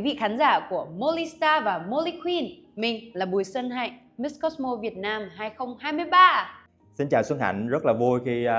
quý vị khán giả của Molly Star và Molly Queen. Mình là Bùi Xuân Hạnh, Miss Cosmo Việt Nam 2023. Xin chào Xuân Hạnh, rất là vui khi uh,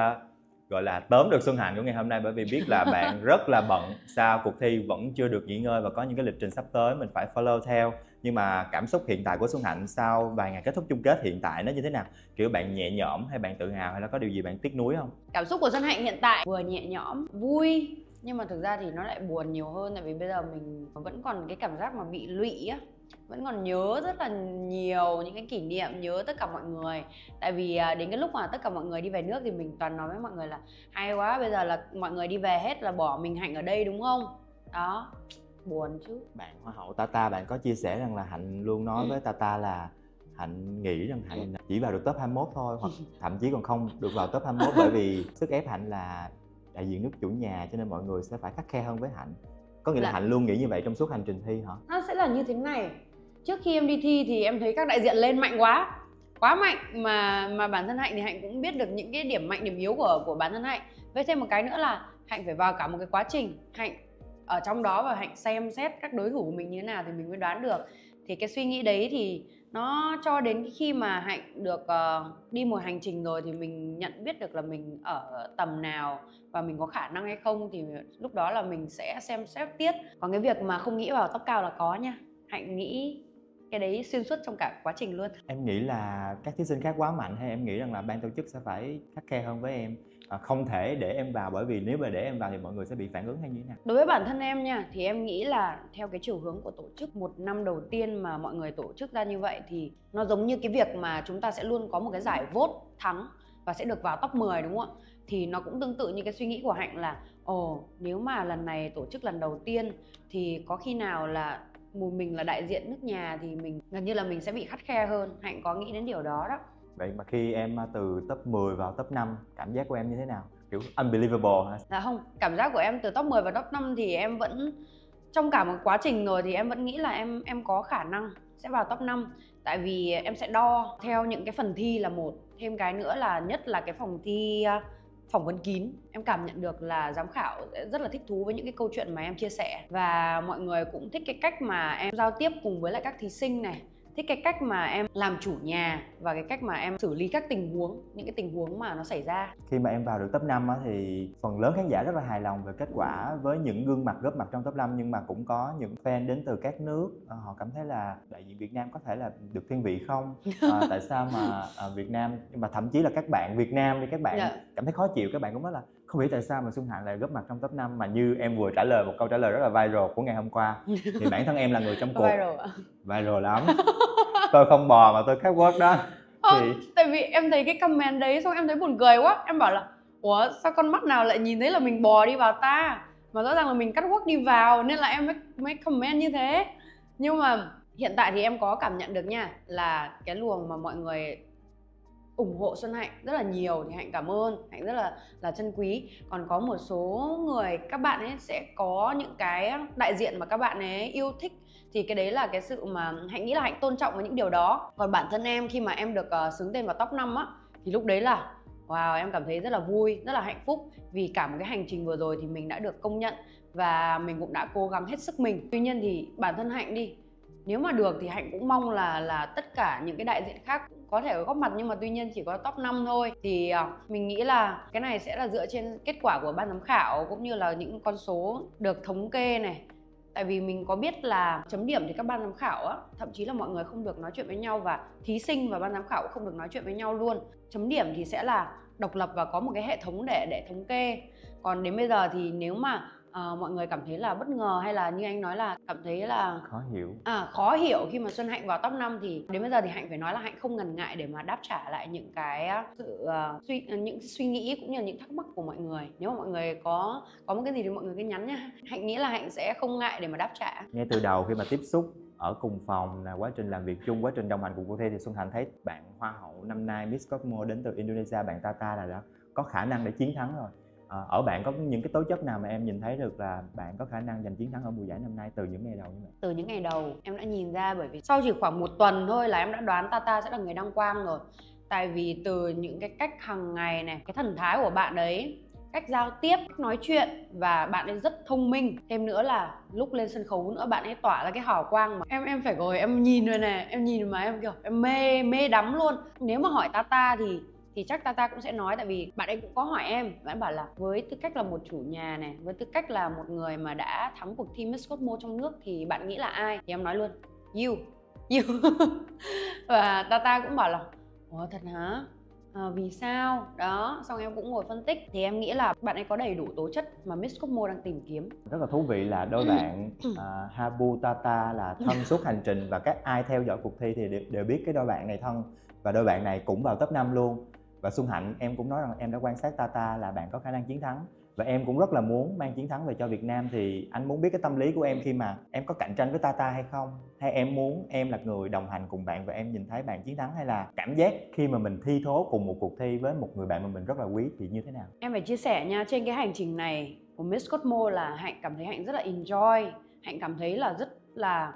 gọi là tóm được Xuân Hạnh của ngày hôm nay bởi vì biết là bạn rất là bận sau cuộc thi vẫn chưa được nghỉ ngơi và có những cái lịch trình sắp tới mình phải follow theo nhưng mà cảm xúc hiện tại của Xuân Hạnh sau vài ngày kết thúc chung kết hiện tại nó như thế nào kiểu bạn nhẹ nhõm hay bạn tự hào hay là có điều gì bạn tiếc nuối không Cảm xúc của Xuân Hạnh hiện tại vừa nhẹ nhõm, vui nhưng mà thực ra thì nó lại buồn nhiều hơn tại vì bây giờ mình vẫn còn cái cảm giác mà bị lụy á. Vẫn còn nhớ rất là nhiều những cái kỷ niệm nhớ tất cả mọi người. Tại vì à, đến cái lúc mà tất cả mọi người đi về nước thì mình toàn nói với mọi người là hay quá bây giờ là mọi người đi về hết là bỏ mình hạnh ở đây đúng không? Đó. Buồn chứ. Bạn hoa hậu Tata bạn có chia sẻ rằng là Hạnh luôn nói Ừ. với Tata là Hạnh nghĩ rằng Hạnh chỉ vào được top 21 thôi hoặc thậm chí còn không được vào top 21 bởi vì sức ép Hạnh là đại diện nước chủ nhà cho nên mọi người sẽ phải khắt khe hơn với Hạnh. Có nghĩa là Dạ. Hạnh luôn nghĩ như vậy trong suốt hành trình thi hả? nó sẽ là như thế này. Trước khi em đi thi thì em thấy các đại diện lên mạnh quá. Quá mạnh mà mà bản thân hạnh thì hạnh cũng biết được những cái điểm mạnh điểm yếu của của bản thân hạnh. Với thêm một cái nữa là hạnh phải vào cả một cái quá trình. Hạnh ở trong đó và hạnh xem xét các đối thủ của mình như thế nào thì mình mới đoán được. Thì cái suy nghĩ đấy thì nó cho đến khi mà hạnh được ờ, đi một hành trình rồi thì mình nhận biết được là mình ở tầm nào và mình có khả năng hay không thì lúc đó là mình sẽ xem xét tiếp. Còn cái việc mà không nghĩ vào tóc cao là có nha. Hạnh nghĩ cái đấy xuyên suốt trong cả quá trình luôn. Em nghĩ là các thí sinh khác quá mạnh hay em nghĩ rằng là ban tổ chức sẽ phải khắc khe hơn với em? À, không thể để em vào bởi vì nếu mà để em vào thì mọi người sẽ bị phản ứng hay như thế nào? đối với bản thân em nha, thì em nghĩ là theo cái chiều hướng của tổ chức một năm đầu tiên mà mọi người tổ chức ra như vậy thì nó giống như cái việc mà chúng ta sẽ luôn có một cái giải vốt thắng và sẽ được vào top 10 đúng không ạ? Thì nó cũng tương tự như cái suy nghĩ của hạnh là, ồ, nếu mà lần này tổ chức lần đầu tiên thì có khi nào là mình là đại diện nước nhà thì mình gần như là mình sẽ bị khắt khe hơn. Hạnh có nghĩ đến điều đó đó? Vậy mà khi em à, từ top 10 vào top 5 cảm giác của em như thế nào? Kiểu unbelievable hả? Dạ không, cảm giác của em từ top 10 vào top 5 thì em vẫn trong cả một quá trình rồi thì em vẫn nghĩ là em em có khả năng sẽ vào top 5 tại vì em sẽ đo theo những cái phần thi là một thêm cái nữa là nhất là cái phòng thi à, phỏng vấn kín em cảm nhận được là giám khảo rất là thích thú với những cái câu chuyện mà em chia sẻ và mọi người cũng thích cái cách mà em giao tiếp cùng với lại các thí sinh này thích cái cách mà em làm chủ nhà và cái cách mà em xử lý các tình huống những cái tình huống mà nó xảy ra Khi mà em vào được top 5 á, thì phần lớn khán giả rất là hài lòng về kết quả với những gương mặt góp mặt trong top 5 nhưng mà cũng có những fan đến từ các nước ờ, họ cảm thấy là đại diện Việt Nam có thể là được thiên vị không? Ờ, tại sao mà ờ, Việt Nam mà thậm chí là các bạn Việt Nam thì các bạn Dạ. cảm thấy khó chịu các bạn cũng nói là không hiểu tại sao mà Xuân Hạnh lại góp mặt trong top 5 mà như em vừa trả lời một câu trả lời rất là viral của ngày hôm qua. Thì bản thân em là người trong cuộc. Viral viral lắm. Tôi không bò mà tôi catwalk đó. Ờ, thì tại vì em thấy cái comment đấy xong em thấy buồn cười quá. Em bảo là ủa sao con mắt nào lại nhìn thấy là mình bò đi vào ta? Mà rõ ràng là mình cắt quốc đi vào nên là em mới, mới comment như thế. Nhưng mà hiện tại thì em có cảm nhận được nha là cái luồng mà mọi người ủng hộ Xuân Hạnh rất là nhiều thì Hạnh cảm ơn. Hạnh rất là là chân quý. Còn có một số người các bạn ấy sẽ có những cái đại diện mà các bạn ấy yêu thích. Thì cái đấy là cái sự mà hạnh nghĩ là hạnh tôn trọng với những điều đó. Còn bản thân em khi mà em được uh, xứng tên vào top 5 á thì lúc đấy là wow em cảm thấy rất là vui rất là hạnh phúc. Vì cả một cái hành trình vừa rồi thì mình đã được công nhận và mình cũng đã cố gắng hết sức mình. Tuy nhiên thì bản thân hạnh đi nếu mà được thì hạnh cũng mong là là tất cả những cái đại diện khác cũng có thể góp mặt nhưng mà tuy nhiên chỉ có top 5 thôi. Thì à, mình nghĩ là cái này sẽ là dựa trên kết quả của ban giám khảo cũng như là những con số được thống kê này. Tại vì mình có biết là chấm điểm thì các ban giám khảo á, thậm chí là mọi người không được nói chuyện với nhau và thí sinh và ban giám khảo cũng không được nói chuyện với nhau luôn. Chấm điểm thì sẽ là độc lập và có một cái hệ thống để để thống kê. Còn đến bây giờ thì nếu mà ờ, mọi người cảm thấy là bất ngờ hay là như anh nói là cảm thấy là khó hiểu. À, khó hiểu khi mà Xuân Hạnh vào top 5 thì đến bây giờ thì Hạnh phải nói là Hạnh không ngần ngại để mà đáp trả lại những cái á, sự ờ, suy những suy nghĩ cũng như là những thắc mắc của mọi người. Nếu mà mọi người có có một cái gì thì mọi người cứ nhắn nha. Hạnh nghĩ là Hạnh sẽ không ngại để mà đáp trả. Ngay từ đầu khi mà tiếp xúc ở cùng phòng là quá trình làm việc chung quá trình đồng hành cùng cuộc thi thì Xuân Hạnh thấy bạn hoa hậu năm nay Miss Cosmo đến từ Indonesia bạn Tata là đã có khả năng để chiến thắng rồi à, ở bạn có những cái tố chất nào mà em nhìn thấy được là bạn có khả năng giành chiến thắng ở mùa giải năm nay từ những ngày đầu như vậy? Từ những ngày đầu em đã nhìn ra bởi vì sau chỉ khoảng một tuần thôi là em đã đoán Tata sẽ là người đăng quang rồi. Tại vì từ những cái cách hàng ngày này cái thần thái của bạn ấy cách giao tiếp cách nói chuyện và bạn ấy rất thông minh. Thêm nữa là lúc lên sân khấu nữa bạn ấy tỏa ra cái hào quang mà em em phải ngồi em nhìn rồi nè em nhìn mà em kiểu em mê mê đắm luôn. Nếu mà hỏi Tata thì thì chắc Tata cũng sẽ nói tại vì bạn ấy cũng có hỏi em bạn bảo là với tư cách là một chủ nhà này với tư cách là một người mà đã thắng cuộc thi Miss Cosmo trong nước thì bạn nghĩ là ai? Thì em nói luôn you. You. Và Tata cũng bảo là ủa thật hả? À, vì sao? Đó xong em cũng ngồi phân tích. Thì em nghĩ là bạn ấy có đầy đủ tố chất mà Miss Cosmo đang tìm kiếm. Rất là thú vị là đôi bạn uh, Habu Tata là thân suốt hành trình và các ai theo dõi cuộc thi thì đều, đều biết cái đôi bạn này thân. Và đôi bạn này cũng vào top 5 luôn và Xuân Hạnh, em cũng nói rằng em đã quan sát Tata là bạn có khả năng chiến thắng. Và em cũng rất là muốn mang chiến thắng về cho Việt Nam, thì anh muốn biết cái tâm lý của em khi mà em có cạnh tranh với Tata hay không? Hay em muốn em là người đồng hành cùng bạn và em nhìn thấy bạn chiến thắng? Hay là cảm giác khi mà mình thi thố cùng một cuộc thi với một người bạn mà mình rất là quý thì như thế nào? Em phải chia sẻ nha, trên cái hành trình này của Miss Cosmo là hạnh cảm thấy hạnh rất là enjoy. Hạnh cảm thấy là rất là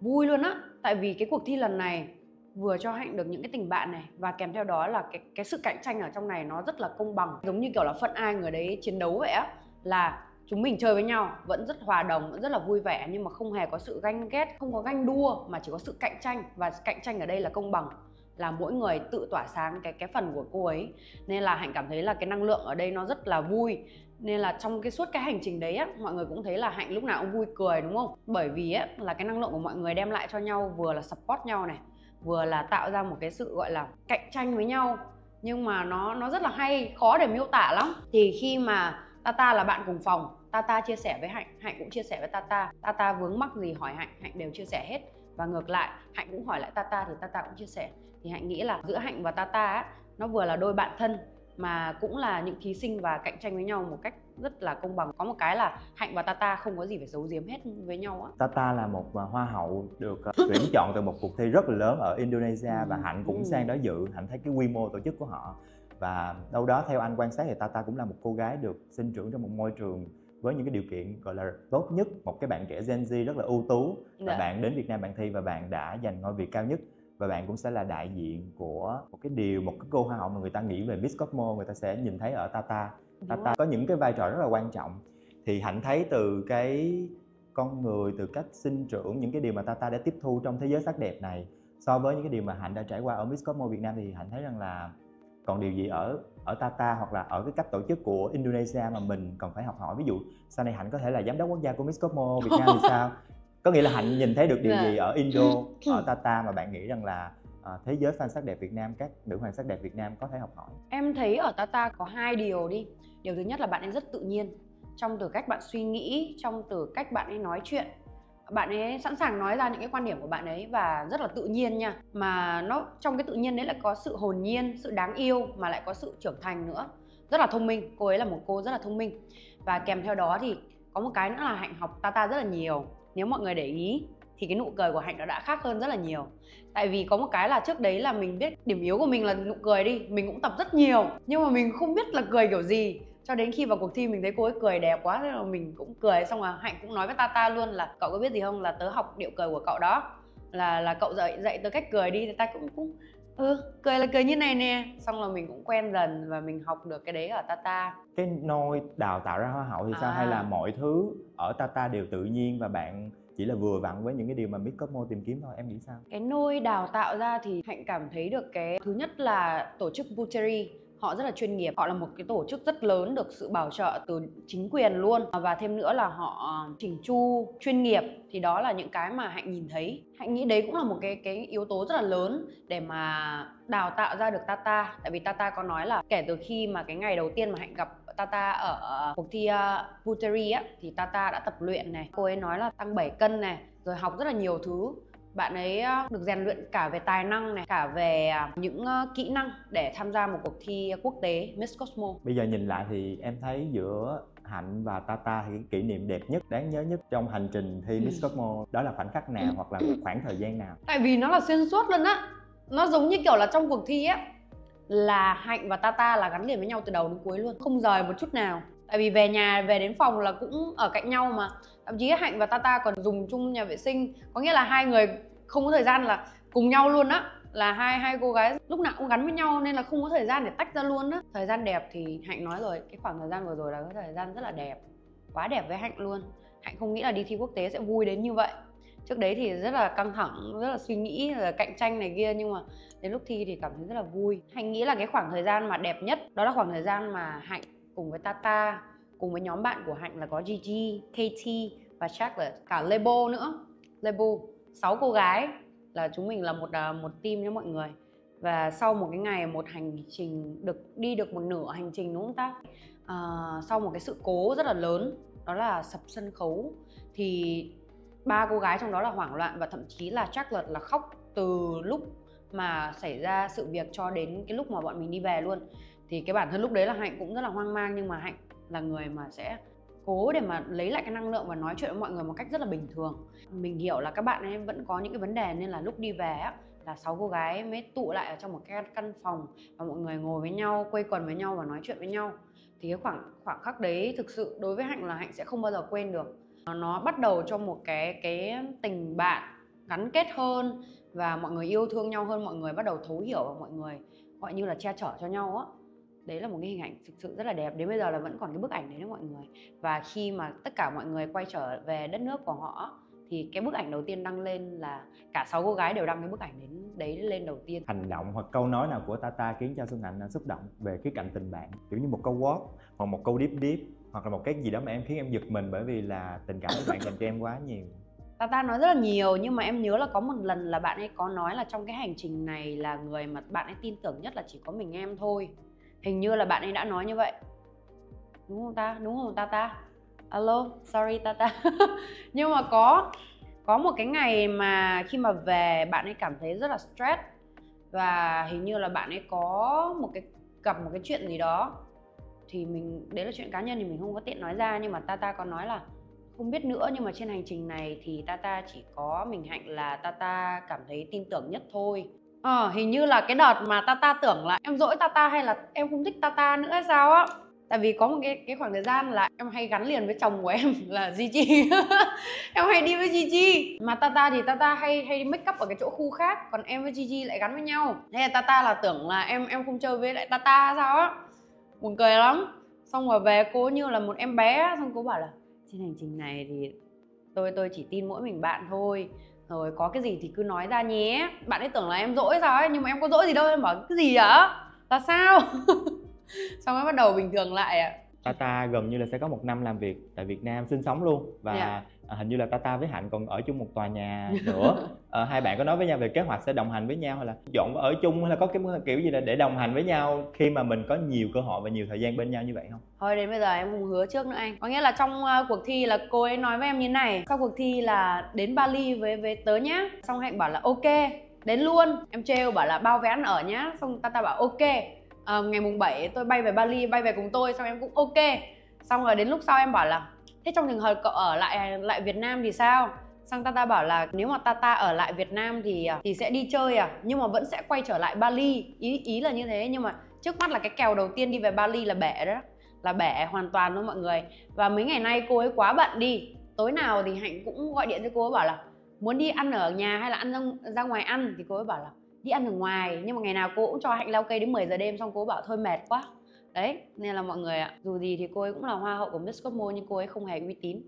vui luôn á. Tại vì cái cuộc thi lần này vừa cho hạnh được những cái tình bạn này, và kèm theo đó là cái cái sự cạnh tranh ở trong này nó rất là công bằng. Giống như kiểu là phận ai người đấy chiến đấu vậy á, là chúng mình chơi với nhau, vẫn rất hòa đồng, vẫn rất là vui vẻ, nhưng mà không hề có sự ganh ghét, không có ganh đua, mà chỉ có sự cạnh tranh. Và cạnh tranh ở đây là công bằng, là mỗi người tự tỏa sáng cái cái phần của cô ấy. Nên là hạnh cảm thấy là cái năng lượng ở đây nó rất là vui. Nên là trong cái suốt cái hành trình đấy á, mọi người cũng thấy là hạnh lúc nào cũng vui cười, đúng không? Bởi vì á, là cái năng lượng của mọi người đem lại cho nhau, vừa là support nhau này vừa là tạo ra một cái sự gọi là cạnh tranh với nhau. Nhưng mà nó nó rất là hay khó để miêu tả lắm. Thì khi mà Tata là bạn cùng phòng Tata chia sẻ với Hạnh Hạnh cũng chia sẻ với Tata. Tata vướng mắc gì hỏi Hạnh Hạnh đều chia sẻ hết. Và ngược lại Hạnh cũng hỏi lại Tata thì Tata cũng chia sẻ. Thì Hạnh nghĩ là giữa Hạnh và Tata ấy, nó vừa là đôi bạn thân mà cũng là những thí sinh và cạnh tranh với nhau một cách rất là công bằng. Có một cái là hạnh và tata không có gì phải giấu giếm hết với nhau á. Tata là một à, hoa hậu được à, tuyển chọn từ một cuộc thi rất là lớn ở Indonesia và hạnh cũng ừ. sang đó dự. Hạnh thấy cái quy mô tổ chức của họ và đâu đó theo anh quan sát thì Tata cũng là một cô gái được sinh trưởng trong một môi trường với những cái điều kiện gọi là tốt nhất. Một cái bạn trẻ Gen Z rất là ưu tú và dạ. bạn đến Việt Nam bạn thi và bạn đã giành ngôi vị cao nhất và bạn cũng sẽ là đại diện của một cái điều một cái cô hoa hậu mà người ta nghĩ về Miss Cosmo. Người ta sẽ nhìn thấy ở Tata Tata có những cái vai trò rất là quan trọng. Thì hạnh thấy từ cái con người từ cách sinh trưởng những cái điều mà Tata đã tiếp thu trong thế giới sắc đẹp này so với những cái điều mà hạnh đã trải qua ở Miss Cosmo Việt Nam thì hạnh thấy rằng là còn điều gì ở ở Tata hoặc là ở cái cách tổ chức của Indonesia mà mình cần phải học hỏi? Ví dụ sau này hạnh có thể là giám đốc quốc gia của Miss Cosmo Việt Nam thì sao? Có nghĩa là hạnh nhìn thấy được điều gì ở Indo ở Tata mà bạn nghĩ rằng là à, thế giới fan sắc đẹp Việt Nam các nữ hoàng sắc đẹp Việt Nam có thể học hỏi? Em thấy ở Tata có hai điều đi điều thứ nhất là bạn ấy rất tự nhiên. Trong từ cách bạn suy nghĩ, trong từ cách bạn ấy nói chuyện, bạn ấy sẵn sàng nói ra những cái quan điểm của bạn ấy và rất là tự nhiên nha. Mà nó, trong cái tự nhiên đấy lại có sự hồn nhiên, sự đáng yêu mà lại có sự trưởng thành nữa. Rất là thông minh, cô ấy là một cô rất là thông minh. Và kèm theo đó thì có một cái nữa là hạnh học tata rất là nhiều. Nếu mọi người để ý thì cái nụ cười của hạnh nó đã khác hơn rất là nhiều. Tại vì có một cái là trước đấy là mình biết điểm yếu của mình là nụ cười đi, mình cũng tập rất nhiều. Nhưng mà mình không biết là cười kiểu gì cho đến khi vào cuộc thi mình thấy cô ấy cười đẹp quá thế là mình cũng cười. Xong rồi hạnh cũng nói với tata luôn là cậu có biết gì không? Là tớ học điệu cười của cậu đó. Là là cậu dạy dạy tớ cách cười đi. Thì ta cũng cũng ừ cười là cười như này nè. Xong là mình cũng quen dần và mình học được cái đấy ở tata. Cái nôi đào tạo ra hoa hậu thì sao? À. hay là mọi thứ ở tata đều tự nhiên và bạn chỉ là vừa vặn với những cái điều mà Miss Cosmo tìm kiếm thôi? Em nghĩ sao? Cái nôi đào tạo ra thì hạnh cảm thấy được cái thứ nhất là tổ chức Butchery họ rất là chuyên nghiệp. Họ là một cái tổ chức rất lớn được sự bảo trợ từ chính quyền luôn. Và thêm nữa là họ ờ, chỉnh chu, chuyên nghiệp. Thì đó là những cái mà hạnh nhìn thấy. Hạnh nghĩ đấy cũng là một cái cái yếu tố rất là lớn để mà đào tạo ra được tata. Tại vì tata có nói là kể từ khi mà cái ngày đầu tiên mà hạnh gặp Tata ở ờ, cuộc thi ờ, puteri á, thì Tata đã tập luyện này. Cô ấy nói là tăng 7 cân này, rồi học rất là nhiều thứ bạn ấy được rèn luyện cả về tài năng này cả về à, những kỹ năng để tham gia một cuộc thi quốc tế Miss Cosmo bây giờ nhìn lại thì em thấy giữa Hạnh và Tata thì cái kỷ niệm đẹp nhất, đáng nhớ nhất trong hành trình thi Miss ừ. Cosmo đó là khoảnh khắc nào ừ. hoặc là khoảng thời gian nào? Tại vì nó là xuyên suốt luôn á. Nó giống như kiểu là trong cuộc thi á là Hạnh và Tata là gắn liền với nhau từ đầu đến cuối luôn, không rời một chút nào. Tại vì về nhà, về đến phòng là cũng ở cạnh nhau mà. Thậm chí hạnh và tata còn dùng chung nhà vệ sinh. Có nghĩa là hai người không có thời gian là cùng nhau luôn á. Là hai hai cô gái lúc nào cũng gắn với nhau nên là không có thời gian để tách ra luôn á. Thời gian đẹp thì hạnh nói rồi, cái khoảng thời gian vừa rồi là cái thời gian rất là đẹp, quá đẹp với hạnh luôn. Hạnh không nghĩ là đi thi quốc tế sẽ vui đến như vậy. Trước đấy thì rất là căng thẳng, rất là suy nghĩ là cạnh tranh này kia, nhưng mà đến lúc thi thì cảm thấy rất là vui. Hạnh nghĩ là cái khoảng thời gian mà đẹp nhất, đó là khoảng thời gian mà hạnh cùng với tata cùng với nhóm bạn của hạnh là có Gigi, kt và Charlotte. Cả lebo nữa. Lebo sáu cô gái. Là chúng mình là một à, một team nhé mọi người. Và sau một cái ngày một hành trình được đi được một nửa hành trình đúng không ta? À, sau một cái sự cố rất là lớn đó là sập sân khấu thì ba cô gái trong đó là hoảng loạn và thậm chí là chắc là là khóc từ lúc mà xảy ra sự việc cho đến cái lúc mà bọn mình đi về luôn thì cái bản thân lúc đấy là hạnh cũng rất là hoang mang, nhưng mà hạnh là người mà sẽ cố để mà lấy lại cái năng lượng và nói chuyện với mọi người một cách rất là bình thường. Mình hiểu là các bạn ấy vẫn có những cái vấn đề nên là lúc đi về á, là sáu cô gái mới tụ lại ở trong một cái căn phòng và mọi người ngồi với nhau, quây quần với nhau và nói chuyện với nhau. Thì cái khoảng khoảng khắc đấy thực sự đối với hạnh là hạnh sẽ không bao giờ quên được. Nó bắt đầu cho một cái cái tình bạn gắn kết hơn và mọi người yêu thương nhau hơn, mọi người bắt đầu thấu hiểu và mọi người gọi như là che chở cho nhau á đấy là một cái hình ảnh thực sự rất là đẹp. Đến bây giờ là vẫn còn cái bức ảnh đấy đó mọi người. Và khi mà tất cả mọi người quay trở về đất nước của họ thì cái bức ảnh đầu tiên đăng lên là cả sáu cô gái đều đăng cái bức ảnh đến đấy lên đầu tiên. Hành động hoặc câu nói nào của Tata khiến cho Xuân Hạnh xúc động về khía cạnh tình bạn? Kiểu như một câu quote hoặc một câu deep deep hoặc là một cái gì đó mà em khiến em giật mình bởi vì là tình cảm của bạn dành cho em quá nhiều. Tata nói rất là nhiều nhưng mà em nhớ là có một lần là bạn ấy có nói là trong cái hành trình này là người mà bạn ấy tin tưởng nhất là chỉ có mình em thôi hình như là bạn ấy đã nói như vậy. Đúng không ta? Đúng không ta ta? alo, sorry ta ta. nhưng mà có có một cái ngày mà khi mà về, bạn ấy cảm thấy rất là stress. Và hình như là bạn ấy có một cái, gặp một cái chuyện gì đó. Thì mình, đấy là chuyện cá nhân thì mình không có tiện nói ra. Nhưng mà Tata có nói là không biết nữa. Nhưng mà trên hành trình này thì Tata chỉ có mình Hạnh là Tata cảm thấy tin tưởng nhất thôi. Ờ, hình như là cái đợt mà Tata tưởng là em dỗi Tata hay là em không thích Tata nữa hay sao á. Tại vì có một cái cái khoảng thời gian là em hay gắn liền với chồng của em là Gigi Em hay đi với Gigi Mà Tata thì Tata hay hay make up ở cái chỗ khu khác Còn em với Gigi lại gắn với nhau. Thế là Tata là tưởng là em em không chơi với lại Tata sao á. Buồn cười lắm. Xong rồi về cô như là một em bé Xong cô bảo là trên hành trình này thì tôi tôi chỉ tin mỗi mình bạn thôi rồi, có cái gì thì cứ nói ra nhé. Bạn ấy tưởng là em dỗi sao ấy, nhưng mà em có dỗi gì đâu, em bảo cái gì vậy là sao? Xong mới bắt đầu bình thường lại ạ. Tata gần như là sẽ có một năm làm việc tại Việt Nam sinh sống luôn. Và Dạ. à, hình như là Tata với Hạnh còn ở chung một tòa nhà nữa. Ờ, hai bạn có nói với nhau về kế hoạch sẽ đồng hành với nhau hay là dọn ở chung hay là có cái kiểu gì là để đồng hành với nhau khi mà mình có nhiều cơ hội và nhiều thời gian bên nhau như vậy không? thôi đến bây giờ em không hứa trước nữa anh. Có nghĩa là trong ờ, cuộc thi là cô ấy nói với em như này. Sau cuộc thi là đến Bali với với tớ nhá. Xong hạnh bảo là ok đến luôn. Em trêu bảo là bao vé ăn ở nhá. Xong tata bảo ok Ờ, ngày mùng 7 tôi bay về Bali bay về cùng tôi xong em cũng ok. Xong rồi đến lúc sau em bảo là thế trong trường hợp cậu ở lại lại Việt Nam thì sao? Xong Tata bảo là nếu mà Tata ở lại Việt Nam thì à, thì sẽ đi chơi à nhưng mà vẫn sẽ quay trở lại Bali. Ý ý là như thế nhưng mà trước mắt là cái kèo đầu tiên đi về Bali là bẻ đó là bẻ hoàn toàn luôn mọi người. Và mấy ngày nay cô ấy quá bận đi. Tối nào thì hạnh cũng gọi điện cho cô ấy bảo là muốn đi ăn ở nhà hay là ăn ra, ra ngoài ăn? Thì cô ấy bảo là đi ăn ở ngoài nhưng mà ngày nào cô cũng cho hạnh leo cây đến 10 giờ đêm xong cô bảo thôi mệt quá. Đấy nên là mọi người ạ dù gì thì cô ấy cũng là hoa hậu của Miss Cosmo nhưng cô ấy không hề uy tín.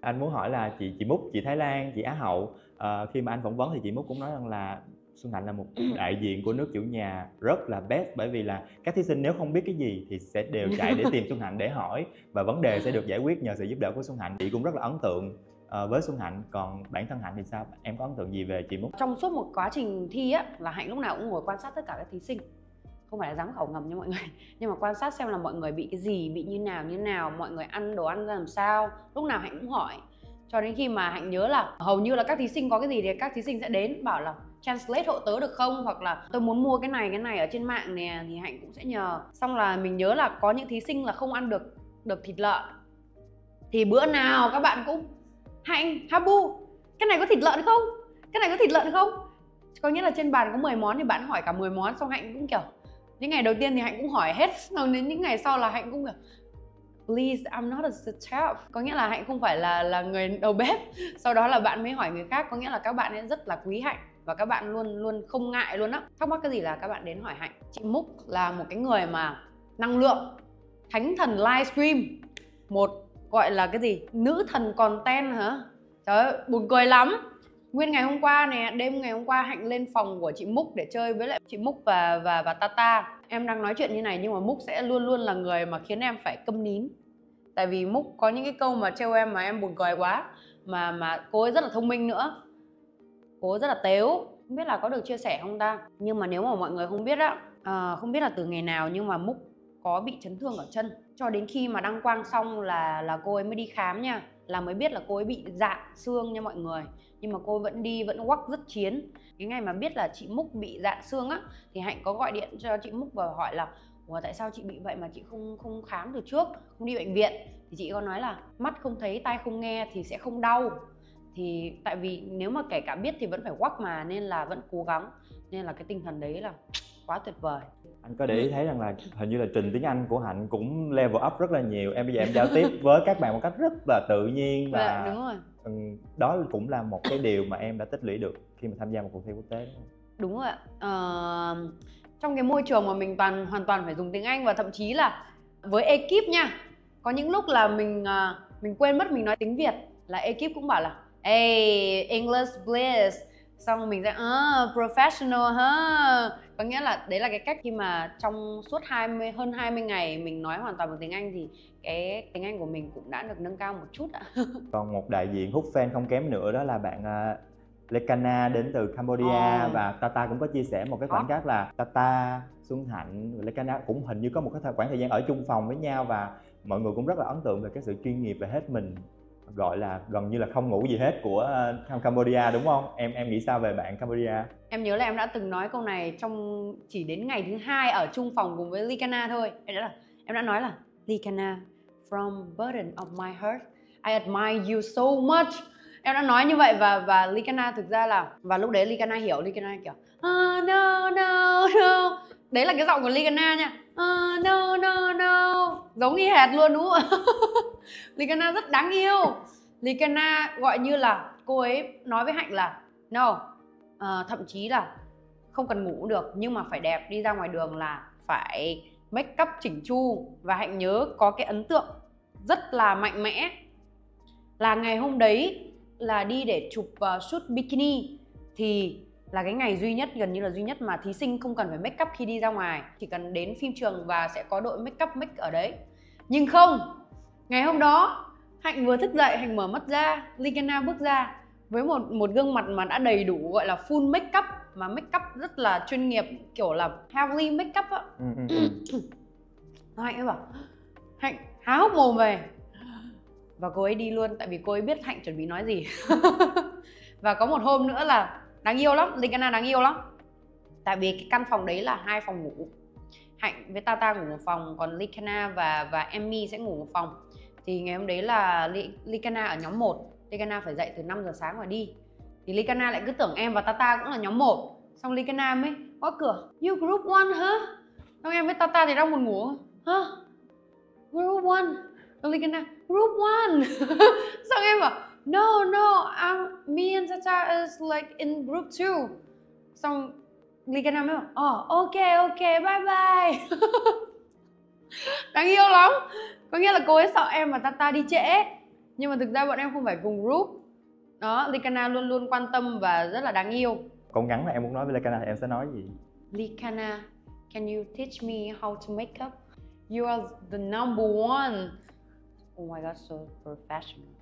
Anh muốn hỏi là chị chị Múc, chị Thái Lan, chị Á hậu ờ, khi mà anh phỏng vấn thì chị Múc cũng nói rằng là Xuân Hạnh là một đại diện của nước chủ nhà rất là best bởi vì là các thí sinh nếu không biết cái gì thì sẽ đều chạy để tìm Xuân Hạnh để hỏi và vấn đề sẽ được giải quyết nhờ sự giúp đỡ của Xuân Hạnh. Chị cũng rất là ấn tượng à, với Xuân Hạnh còn bản thân Hạnh thì sao? Em có ấn tượng gì về chị Múc? trong suốt một quá trình thi á là hạnh lúc nào cũng ngồi quan sát tất cả các thí sinh. Không phải là giám khảo ngầm nha mọi người. Nhưng mà quan sát xem là mọi người bị cái gì bị như nào như nào mọi người ăn đồ ăn ra làm sao. Lúc nào hạnh cũng hỏi. Cho đến khi mà hạnh nhớ là hầu như là các thí sinh có cái gì thì các thí sinh sẽ đến bảo là translate hộ tớ được không? hoặc là tôi muốn mua cái này cái này ở trên mạng nè. Thì hạnh cũng sẽ nhờ. Xong là mình nhớ là có những thí sinh là không ăn được được thịt lợn. Thì bữa nào các bạn cũng hạnh habu, cái này có thịt lợn không? Cái này có thịt lợn không? Có nghĩa là trên bàn có 10 món thì bạn hỏi cả 10 món, xong hạnh cũng kiểu, những ngày đầu tiên thì hạnh cũng hỏi hết, xong đến những ngày sau là hạnh cũng kiểu, please, I'm not a chef. Có nghĩa là hạnh không phải là là người đầu bếp. Sau đó là bạn mới hỏi người khác, có nghĩa là các bạn ấy rất là quý hạnh và các bạn luôn luôn không ngại luôn á. Thắc mắc cái gì là các bạn đến hỏi hạnh. Chị múc là một cái người mà năng lượng, thánh thần livestream. Một gọi là cái gì? Nữ thần content hả? Trời ơi buồn cười lắm. Nguyên ngày hôm qua nè đêm ngày hôm qua hạnh lên phòng của chị múc để chơi với lại chị múc và và và tata. Em đang nói chuyện như này nhưng mà múc sẽ luôn luôn là người mà khiến em phải câm nín. Tại vì múc có những cái câu mà trêu em mà em buồn cười quá mà mà cô ấy rất là thông minh nữa. Cô ấy rất là tếu. Không biết là có được chia sẻ không ta? Nhưng mà nếu mà mọi người không biết á à, không biết là từ ngày nào nhưng mà múc có bị chấn thương ở chân cho đến khi mà đăng quang xong là là cô ấy mới đi khám nha. Là mới biết là cô ấy bị dạn xương nha mọi người. Nhưng mà cô vẫn đi, vẫn quắc rất chiến. Cái ngày mà biết là chị múc bị dạn xương á, thì hạnh có gọi điện cho chị múc và hỏi là, Ủa, tại sao chị bị vậy mà chị không không khám từ trước, không đi bệnh viện? Thì chị có nói là, mắt không thấy, tai không nghe thì sẽ không đau. Thì tại vì nếu mà kể cả biết thì vẫn phải quắc mà, nên là vẫn cố gắng. Nên là cái tinh thần đấy là quá tuyệt vời. Anh có để ý thấy rằng là hình như là trình tiếng anh của hạnh cũng level up rất là nhiều. Em bây giờ em giao tiếp với các bạn một cách rất là tự nhiên và dạ, đúng rồi. Đó cũng là một cái điều mà em đã tích lũy được khi mà tham gia một cuộc thi quốc tế đúng không? đúng rồi ạ. Ờ, trong cái môi trường mà mình toàn hoàn toàn phải dùng tiếng anh và thậm chí là với ekip nha có những lúc là mình à, mình quên mất mình nói tiếng việt là ekip cũng bảo là hey english please xong mình sẽ uh, professional ha có nghĩa là đấy là cái cách khi mà trong suốt 20 hơn 20 ngày mình nói hoàn toàn bằng tiếng Anh thì cái tiếng Anh của mình cũng đã được nâng cao một chút ạ. Còn một đại diện hút fan không kém nữa đó là bạn uh, Lekana đến từ Cambodia oh. và Tata cũng có chia sẻ một cái khoảnh khắc là Tata, Xuân Hạnh Lekana cũng hình như có một cái khoảng thời gian ở chung phòng với nhau và mọi người cũng rất là ấn tượng về cái sự chuyên nghiệp và hết mình gọi là gần như là không ngủ gì hết của uh, Cambodia đúng không? Em em nghĩ sao về bạn Cambodia? Em nhớ là em đã từng nói câu này trong chỉ đến ngày thứ hai ở chung phòng cùng với Likana thôi. Em đã là em đã nói là Likana from burden of my heart I admire you so much em đã nói như vậy và và Likana thực ra là và lúc đấy Likana hiểu Likana kiểu oh, no no no đấy là cái giọng của Likana nha uh, no no no. Giống y hệt luôn đúng không? Likana rất đáng yêu. Likana gọi như là cô ấy nói với Hạnh là no. Uh, thậm chí là không cần ngủ được nhưng mà phải đẹp đi ra ngoài đường là phải make up chỉnh chu. Và hạnh nhớ có cái ấn tượng rất là mạnh mẽ là ngày hôm đấy là đi để chụp uh, shoot bikini. Thì là cái ngày duy nhất gần như là duy nhất mà thí sinh không cần phải make up khi đi ra ngoài. Chỉ cần đến phim trường và sẽ có đội make up make ở đấy. Nhưng không ngày hôm đó hạnh vừa thức dậy hạnh mở mắt ra Ligana bước ra với một một gương mặt mà đã đầy đủ gọi là full make up mà make up rất là chuyên nghiệp kiểu là heavily make up á. Ừ, ừ, ừ. hạnh ấy bảo hạnh há hốc mồm về. Và cô ấy đi luôn tại vì cô ấy biết hạnh chuẩn bị nói gì. Và có một hôm nữa là đáng yêu lắm Ligana đáng yêu lắm. Tại vì cái căn phòng đấy là hai phòng ngủ. Hạnh với tata ngủ một phòng, còn Likana và và Emmy sẽ ngủ một phòng. Thì ngày hôm đấy là Likana ở nhóm 1 Likana phải dậy từ 5 giờ sáng mà đi. Thì Likana lại cứ tưởng em và Tata cũng là nhóm 1 xong Likana mới gõ cửa. You group one, hả? Xong em với Tata thì đang buồn ngủ. Hả? Group one. Xong Likana group one. Xong em bảo no no um, me and Tata is like in group two. Xong Likana mới bảo oh ok ok bye bye. Đáng yêu lắm. Có nghĩa là cô ấy sợ em và Tata đi trễ. Nhưng mà thực ra bọn em không phải cùng group. Đó Likana luôn luôn quan tâm và rất là đáng yêu. Câu ngắn là em muốn nói với Likana thì em sẽ nói gì? Likana can you teach me how to make up? You are the number one. Oh my god so professional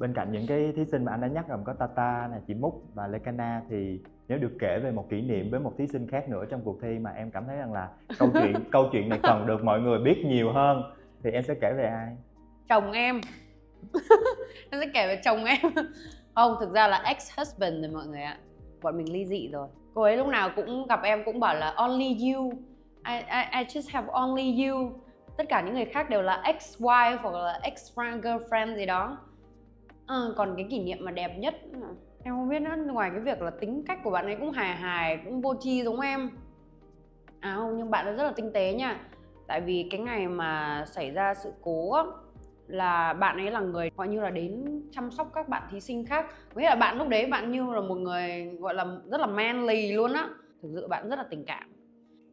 bên cạnh những cái thí sinh mà anh đã nhắc gồm có Tata này chị Múc và Lekana thì nếu được kể về một kỷ niệm với một thí sinh khác nữa trong cuộc thi mà em cảm thấy rằng là câu chuyện câu chuyện này cần được mọi người biết nhiều hơn thì em sẽ kể về ai? Chồng em. Em sẽ kể về chồng em. Không thực ra là ex husband rồi mọi người ạ. Bọn mình ly dị rồi. Cô ấy lúc nào cũng gặp em cũng bảo là only you. I, I, I just have only you. Tất cả những người khác đều là ex wife hoặc là ex friend girlfriend gì đó à, còn cái kỷ niệm mà đẹp nhất em không biết nữa ngoài cái việc là tính cách của bạn ấy cũng hài hài cũng vô tri giống em. À không nhưng bạn ấy rất là tinh tế nha. Tại vì cái ngày mà xảy ra sự cố á, là bạn ấy là người gọi như là đến chăm sóc các bạn thí sinh khác. Có nghĩa là bạn lúc đấy bạn như là một người gọi là rất là manly luôn á. Thực sự bạn rất là tình cảm.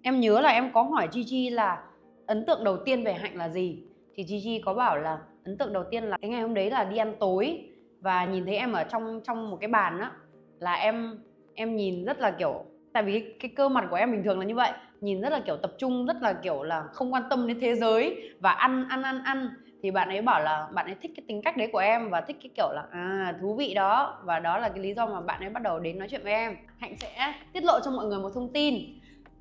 Em nhớ là em có hỏi chi chi là ấn tượng đầu tiên về hạnh là gì? Thì chi chi có bảo là ấn tượng đầu tiên là cái ngày hôm đấy là đi ăn tối và nhìn thấy em ở trong trong một cái bàn á là em em nhìn rất là kiểu tại vì cái, cái cơ mặt của em bình thường là như vậy nhìn rất là kiểu tập trung rất là kiểu là không quan tâm đến thế giới và ăn ăn ăn ăn. Thì bạn ấy bảo là bạn ấy thích cái tính cách đấy của em và thích cái kiểu là à thú vị đó và đó là cái lý do mà bạn ấy bắt đầu đến nói chuyện với em. Hạnh sẽ tiết lộ cho mọi người một thông tin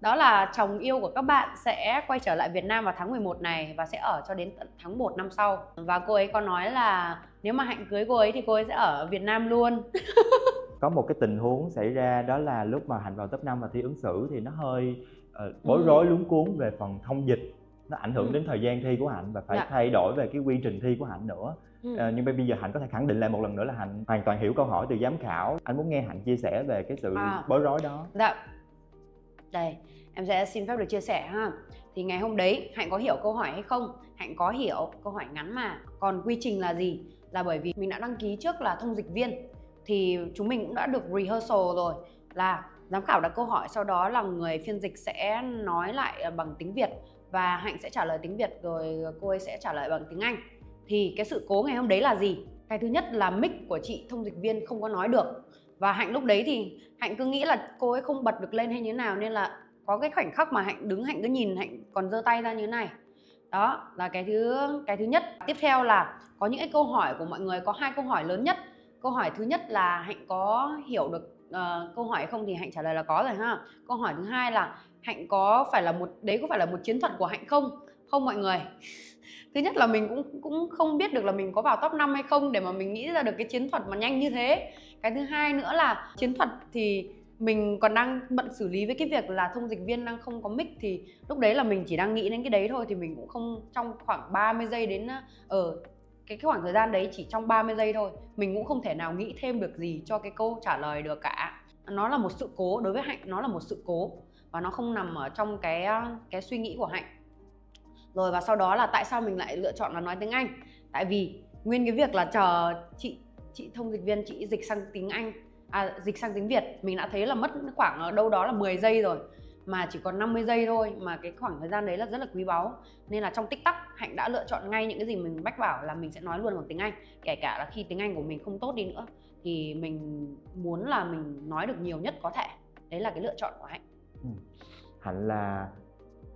đó là chồng yêu của các bạn sẽ quay trở lại Việt Nam vào tháng 11 này và sẽ ở cho đến tận tháng 1 năm sau và cô ấy có nói là nếu mà hạnh cưới cô ấy thì cô ấy sẽ ở Việt Nam luôn có một cái tình huống xảy ra đó là lúc mà hạnh vào top 5 và thi ứng xử thì nó hơi uh, bối Ừ. rối luống cuốn về phần thông dịch nó ảnh hưởng Ừ. đến thời gian thi của hạnh và phải Dạ. thay đổi về cái quy trình thi của hạnh nữa Ừ. Ờ, nhưng mà bây giờ hạnh có thể khẳng định lại một lần nữa là hạnh hoàn toàn hiểu câu hỏi từ giám khảo anh muốn nghe hạnh chia sẻ về cái sự À. bối rối đó Dạ. Đây, em sẽ xin phép được chia sẻ ha. Thì ngày hôm đấy Hạnh có hiểu câu hỏi hay không? Hạnh có hiểu, câu hỏi ngắn mà. Còn quy trình là gì? Là bởi vì mình đã đăng ký trước là thông dịch viên thì chúng mình cũng đã được rehearsal rồi là giám khảo đặt câu hỏi sau đó là người phiên dịch sẽ nói lại bằng tiếng Việt và Hạnh sẽ trả lời tiếng Việt rồi cô ấy sẽ trả lời bằng tiếng Anh. Thì cái sự cố ngày hôm đấy là gì? Cái thứ nhất là mic của chị thông dịch viên không có nói được và hạnh lúc đấy thì hạnh cứ nghĩ là cô ấy không bật được lên hay như thế nào nên là có cái khoảnh khắc mà hạnh đứng hạnh cứ nhìn hạnh còn giơ tay ra như thế này. Đó là cái thứ cái thứ nhất. Tiếp theo là có những cái câu hỏi của mọi người có hai câu hỏi lớn nhất. Câu hỏi thứ nhất là hạnh có hiểu được uh, câu hỏi hay không thì hạnh trả lời là có rồi ha. Câu hỏi thứ hai là hạnh có phải là một đấy có phải là một chiến thuật của hạnh không? Không mọi người. Thứ nhất là mình cũng cũng không biết được là mình có vào top 5 hay không để mà mình nghĩ ra được cái chiến thuật mà nhanh như thế cái thứ hai nữa là chiến thuật thì mình còn đang bận xử lý với cái việc là thông dịch viên đang không có mic thì lúc đấy là mình chỉ đang nghĩ đến cái đấy thôi thì mình cũng không trong khoảng 30 giây đến ở cái, cái khoảng thời gian đấy chỉ trong 30 giây thôi mình cũng không thể nào nghĩ thêm được gì cho cái câu trả lời được cả. Nó là một sự cố đối với hạnh nó là một sự cố và nó không nằm ở trong cái cái suy nghĩ của hạnh. Rồi và sau đó là tại sao mình lại lựa chọn là nói tiếng anh? Tại vì nguyên cái việc là chờ chị chị thông dịch viên chị dịch sang tiếng anh à, dịch sang tiếng việt. Mình đã thấy là mất khoảng ở đâu đó là 10 giây rồi mà chỉ còn 50 giây thôi mà cái khoảng thời gian đấy là rất là quý báu. Nên là trong tích tắc hạnh đã lựa chọn ngay những cái gì mình bách bảo là mình sẽ nói luôn bằng tiếng anh kể cả là khi tiếng anh của mình không tốt đi nữa thì mình muốn là mình nói được nhiều nhất có thể. Đấy là cái lựa chọn của hạnh. Ừ. Hạnh là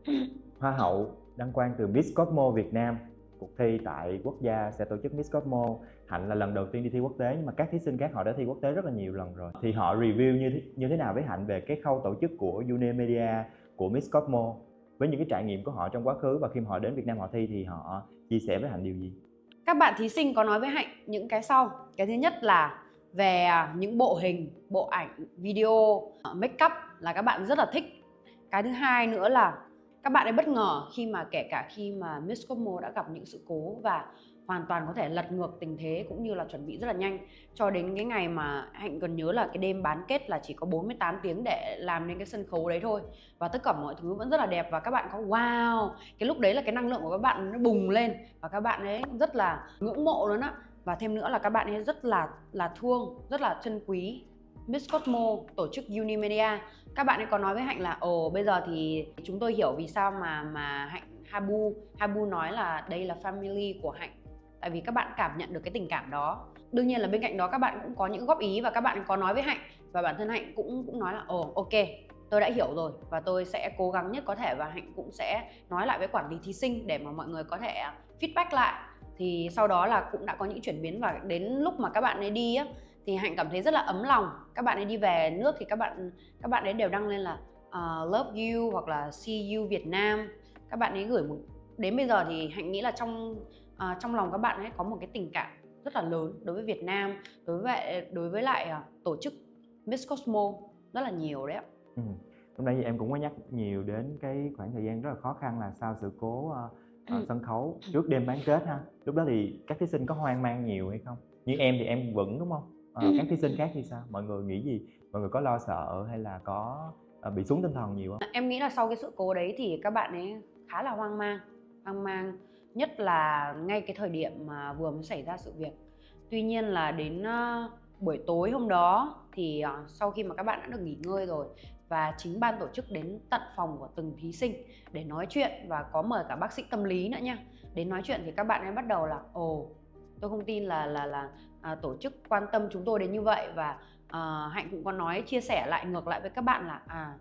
hoa hậu đăng quang từ Miss Cosmo Việt Nam. Cuộc thi tại quốc gia sẽ tổ chức Miss Cosmo hạnh là lần đầu tiên đi thi quốc tế nhưng mà các thí sinh khác họ đã thi quốc tế rất là nhiều lần rồi. Thì họ review như thế, như thế nào với hạnh về cái khâu tổ chức của Unimedia của Miss Cosmo? Với những cái trải nghiệm của họ trong quá khứ và khi mà họ đến Việt Nam họ thi thì họ chia sẻ với hạnh điều gì? Các bạn thí sinh có nói với hạnh những cái sau. Cái thứ nhất là về à, những bộ hình bộ ảnh video à, make up là các bạn rất là thích. Cái thứ hai nữa là các bạn ấy bất ngờ khi mà kể cả khi mà Miss Cosmo đã gặp những sự cố và hoàn toàn có thể lật ngược tình thế cũng như là chuẩn bị rất là nhanh. Cho đến cái ngày mà hạnh còn nhớ là cái đêm bán kết là chỉ có 48 tiếng để làm nên cái sân khấu đấy thôi. Và tất cả mọi thứ vẫn rất là đẹp và các bạn có, wow, cái lúc đấy là cái năng lượng của các bạn nó bùng lên và các bạn ấy rất là ngưỡng mộ luôn á. Và thêm nữa là các bạn ấy rất là là thương, rất là chân quý Miss Cosmo, tổ chức Unimedia. Các bạn ấy có nói với hạnh là, ồ, bây giờ thì chúng tôi hiểu vì sao mà mà hạnh Habu Habu nói là đây là family của hạnh tại vì các bạn cảm nhận được cái tình cảm đó. Đương nhiên là bên cạnh đó các bạn cũng có những góp ý và các bạn có nói với hạnh. Và bản thân hạnh cũng cũng nói là ồ ok tôi đã hiểu rồi và tôi sẽ cố gắng nhất có thể. Và hạnh cũng sẽ nói lại với quản lý thí sinh để mà mọi người có thể à, feedback lại. Thì sau đó là cũng đã có những chuyển biến và đến lúc mà các bạn ấy đi á thì hạnh cảm thấy rất là ấm lòng. Các bạn ấy đi về nước thì các bạn các bạn ấy đều đăng lên là uh, love you hoặc là see you Việt Nam. Các bạn ấy gửi một đến bây giờ thì hạnh nghĩ là trong uh, trong lòng các bạn ấy có một cái tình cảm rất là lớn đối với Việt Nam đối với đối với lại uh, tổ chức Miss Cosmo rất là nhiều đấy ạ. ừ. hôm nay em cũng có nhắc nhiều đến cái khoảng thời gian rất là khó khăn là sau sự cố uh, Ừ. uh, sân khấu trước đêm bán kết ha lúc đó thì các thí sinh có hoang mang nhiều hay không như em thì em vững đúng không Ừ. các thí sinh khác thì sao mọi người nghĩ gì mọi người có lo sợ hay là có ờ, bị xuống tinh thần nhiều không Em nghĩ là sau cái sự cố đấy thì các bạn ấy khá là hoang mang, hoang mang nhất là ngay cái thời điểm mà vừa mới xảy ra sự việc. Tuy nhiên là đến ờ, buổi tối hôm đó thì ờ, sau khi mà các bạn đã được nghỉ ngơi rồi và chính ban tổ chức đến tận phòng của từng thí sinh để nói chuyện và có mời cả bác sĩ tâm lý nữa nha. Đến nói chuyện thì các bạn ấy bắt đầu là ồ tôi không tin là là là à, tổ chức quan tâm chúng tôi đến như vậy. Và à, hạnh cũng có nói chia sẻ lại ngược lại với các bạn là à,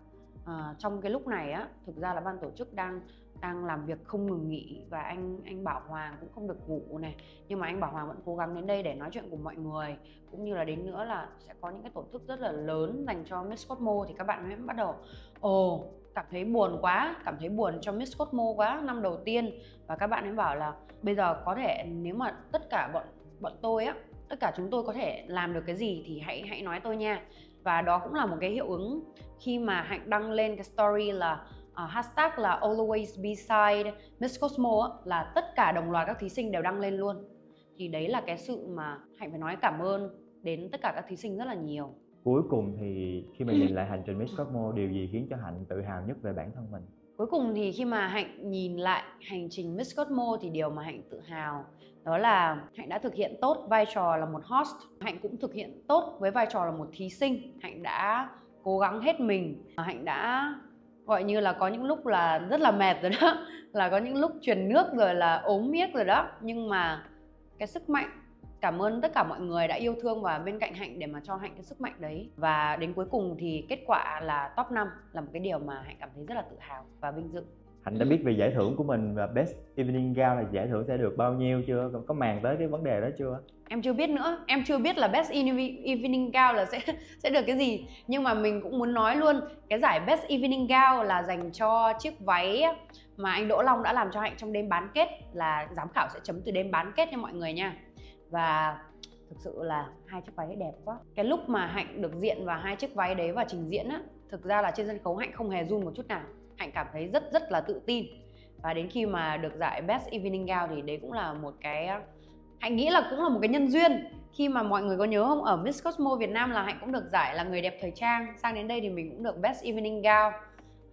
à trong cái lúc này á thực ra là ban tổ chức đang đang làm việc không ngừng nghỉ và anh anh Bảo Hoàng cũng không được ngủ này. Nhưng mà anh Bảo Hoàng vẫn cố gắng đến đây để nói chuyện cùng mọi người. Cũng như là đến nữa là sẽ có những cái tổ chức rất là lớn dành cho Miss Cosmo thì các bạn mới bắt đầu. Ồ, cảm thấy buồn quá, cảm thấy buồn cho Miss Cosmo quá năm đầu tiên. Và các bạn ấy bảo là bây giờ có thể nếu mà tất cả bọn bọn tôi á, tất cả chúng tôi có thể làm được cái gì thì hãy hãy nói tôi nha. Và đó cũng là một cái hiệu ứng khi mà hạnh đăng lên cái story là uh, hashtag là always beside Miss Cosmo là tất cả đồng loạt các thí sinh đều đăng lên luôn. Thì đấy là cái sự mà hạnh phải nói cảm ơn đến tất cả các thí sinh rất là nhiều. Cuối cùng thì khi mà nhìn lại hành trình Miss Cosmo điều gì khiến cho hạnh tự hào nhất về bản thân mình? Cuối cùng thì khi mà hạnh nhìn lại hành trình Miss Cosmo thì điều mà hạnh tự hào đó là hạnh đã thực hiện tốt vai trò là một host hạnh cũng thực hiện tốt với vai trò là một thí sinh. Hạnh đã cố gắng hết mình hạnh đã gọi như là có những lúc là rất là mệt rồi đó, là có những lúc truyền nước rồi là ốm miết rồi đó. Nhưng mà cái sức mạnh, cảm ơn tất cả mọi người đã yêu thương và bên cạnh hạnh để mà cho hạnh cái sức mạnh đấy. Và đến cuối cùng thì kết quả là top 5 là một cái điều mà hạnh cảm thấy rất là tự hào và vinh dự hạnh đã biết về giải thưởng của mình và best evening gown là giải thưởng sẽ được bao nhiêu chưa? Có màng tới cái vấn đề đó chưa? Em chưa biết nữa. Em chưa biết là best evening gown là sẽ sẽ được cái gì. Nhưng mà mình cũng muốn nói luôn cái giải best evening gown là dành cho chiếc váy mà anh Đỗ Long đã làm cho hạnh trong đêm bán kết là giám khảo sẽ chấm từ đêm bán kết nha mọi người nha. Và thực sự là hai chiếc váy đẹp quá. Cái lúc mà hạnh được diện vào hai chiếc váy đấy và trình diễn á thực ra là trên sân khấu hạnh không hề run một chút nào hạnh cảm thấy rất rất là tự tin. Và đến khi mà được giải best evening gown thì đấy cũng là một cái hạnh nghĩ là cũng là một cái nhân duyên. Khi mà mọi người có nhớ không ở Miss Cosmo Việt Nam là hạnh cũng được giải là người đẹp thời trang. Sang đến đây thì mình cũng được best evening gown.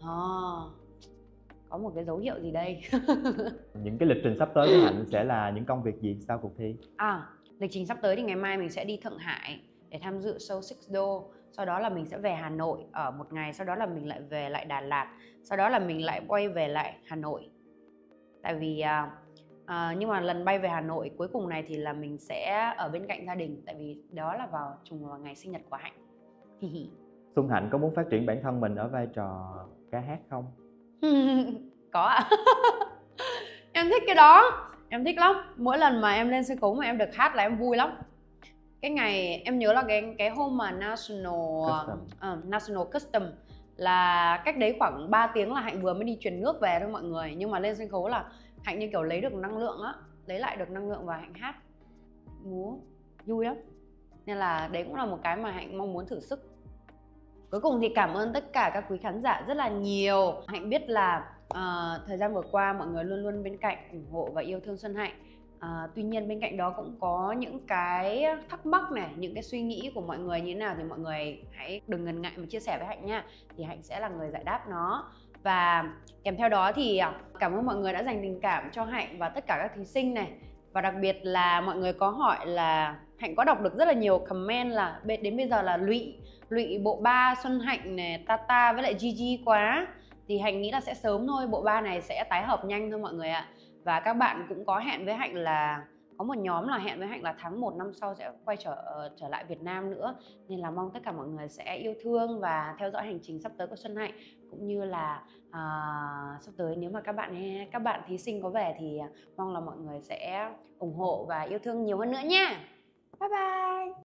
À, có một cái dấu hiệu gì đây? Những cái lịch trình sắp tới của hạnh sẽ là những công việc gì sau cuộc thi? À lịch trình sắp tới thì ngày mai mình sẽ đi thượng hải để tham dự show Six Do sau đó là mình sẽ về Hà Nội ở một ngày sau đó là mình lại về lại Đà Lạt sau đó là mình lại quay về lại Hà Nội. Tại vì à, à, nhưng mà lần bay về Hà Nội cuối cùng này thì là mình sẽ ở bên cạnh gia đình tại vì đó là vào trùng vào ngày sinh nhật của Hạnh. Xuân Hạnh có muốn phát triển bản thân mình ở vai trò ca hát không? Có ạ. À? em thích cái đó em thích lắm. Mỗi lần mà em lên sân khấu mà em được hát là em vui lắm cái ngày em nhớ là cái cái hôm mà national custom. Uh, national custom là cách đấy khoảng 3 tiếng là hạnh vừa mới đi truyền nước về thôi mọi người. Nhưng mà lên sân khấu là hạnh như kiểu lấy được năng lượng á lấy lại được năng lượng và hạnh hát. Múa vui lắm. Nên là đấy cũng là một cái mà hạnh mong muốn thử sức. Cuối cùng thì cảm ơn tất cả các quý khán giả rất là nhiều. Hạnh biết là uh, thời gian vừa qua mọi người luôn luôn bên cạnh ủng hộ và yêu thương xuân hạnh À, tuy nhiên bên cạnh đó cũng có những cái thắc mắc này, những cái suy nghĩ của mọi người như thế nào thì mọi người hãy đừng ngần ngại mà chia sẻ với Hạnh nha. Thì Hạnh sẽ là người giải đáp nó. Và kèm theo đó thì à, cảm ơn mọi người đã dành tình cảm cho Hạnh và tất cả các thí sinh này. Và đặc biệt là mọi người có hỏi là Hạnh có đọc được rất là nhiều comment là đến bây giờ là lụy lụy bộ ba Xuân Hạnh này, Tata với lại Gigi quá. Thì Hạnh nghĩ là sẽ sớm thôi, bộ ba này sẽ tái hợp nhanh thôi mọi người ạ và các bạn cũng có hẹn với hạnh là có một nhóm là hẹn với hạnh là tháng 1 năm sau sẽ quay trở ờ, trở lại Việt Nam nữa. Nên là mong tất cả mọi người sẽ yêu thương và theo dõi hành trình sắp tới của Xuân Hạnh. Cũng như là uh, sắp tới nếu mà các bạn các bạn thí sinh có về thì mong là mọi người sẽ ủng hộ và yêu thương nhiều hơn nữa nha. Bye bye!